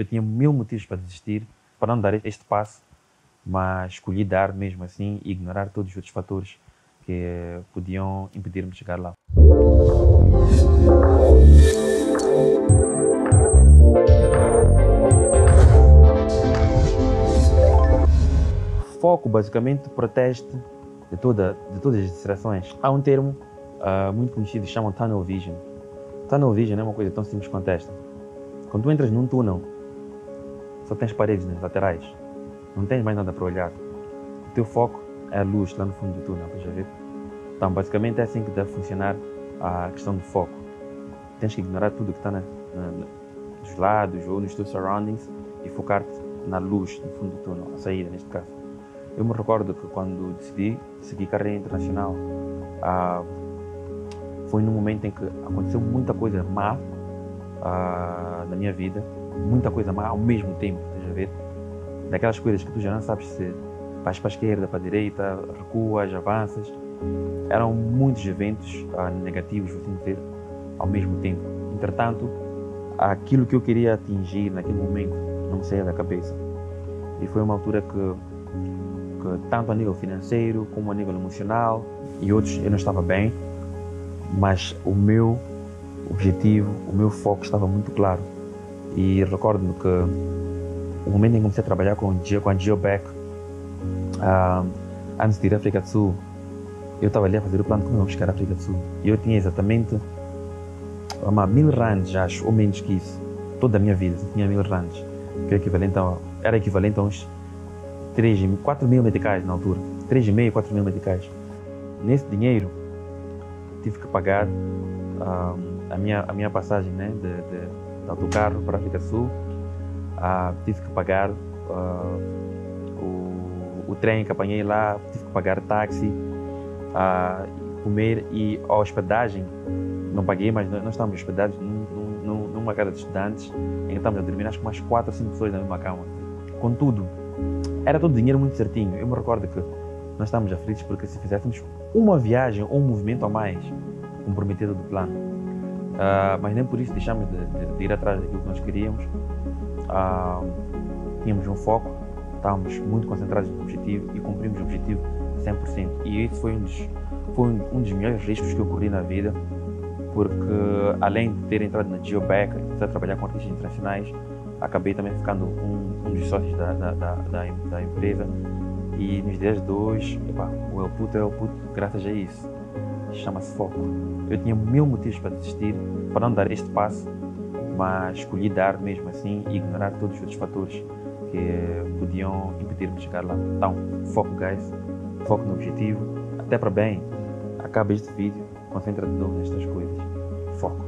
Eu tinha mil motivos para desistir, para não dar este passo, mas escolhi dar mesmo assim e ignorar todos os outros fatores que podiam impedir-me de chegar lá. Foco basicamente protege-te de, toda, de todas as distrações. Há um termo uh, muito conhecido que chamam tunnel vision. Tunnel vision é uma coisa tão simples quanto esta. Quando tu entras num túnel, só tens paredes nas laterais, não tens mais nada para olhar. O teu foco é a luz lá no fundo do túnel, estás a ver? Então, basicamente é assim que deve funcionar a questão do foco. Tens que ignorar tudo que está nos lados ou nos teus surroundings e focar-te na luz no fundo do túnel, a saída neste caso. Eu me recordo que quando decidi seguir carreira internacional, ah, foi num momento em que aconteceu muita coisa má ah, na minha vida, muita coisa má ao mesmo tempo, estás a ver? Daquelas coisas que tu já não sabes se vais para a esquerda, para a direita, recuas, avanças. Eram muitos eventos ah, negativos, vou dizer, ao mesmo tempo. Entretanto, aquilo que eu queria atingir naquele momento não me saía da cabeça. E foi uma altura que, que, tanto a nível financeiro como a nível emocional e outros, eu não estava bem, mas o meu objetivo, o meu foco estava muito claro. E recordo-me que o momento em que comecei a trabalhar com, com a GeoBack, uh, antes de ir à África do Sul, eu estava ali a fazer o plano de como chegar à África do Sul. E eu tinha exatamente uma, mil rands, acho, ou menos que isso. Toda a minha vida tinha mil rands, que é equivalente a, era equivalente a uns 3, 4 mil meticais na altura. 3,5, 4 mil meticais. Nesse dinheiro, tive que pagar uh, a, minha, a minha passagem né, de, de, de autocarro para a África Sul. Uh, tive que pagar uh, o, o trem que apanhei lá, tive que pagar táxi, comer e a hospedagem. Não paguei, mas nós estávamos hospedados num, num, numa casa de estudantes em que estávamos a dormir, acho que umas 4 ou 5 pessoas na mesma cama. Contudo, era todo dinheiro muito certinho. Eu me recordo que nós estávamos aflitos porque se fizéssemos uma viagem ou um movimento a mais comprometido do plano, uh, mas nem por isso deixámos de, de, de, ir atrás daquilo que nós queríamos. Uh, tínhamos um foco, estávamos muito concentrados no objetivo e cumprimos o objetivo 100%. E esse foi um dos, foi um dos melhores riscos que eu corri na vida, porque além de ter entrado na GeoBack e começar a trabalhar com artistas internacionais, acabei também ficando um, um dos sócios da, da, da, da, empresa. E nos dias de hoje, o Elput é Elput graças a isso. Chama-se foco. Eu tinha mil motivos para desistir, para não dar este passo, mas escolhi dar mesmo assim e ignorar todos os outros fatores que podiam impedir-me de chegar lá. Então, foco, guys. Foco no objetivo. Até para bem. Acaba este vídeo. Concentra-te de novo nestas coisas. Foco.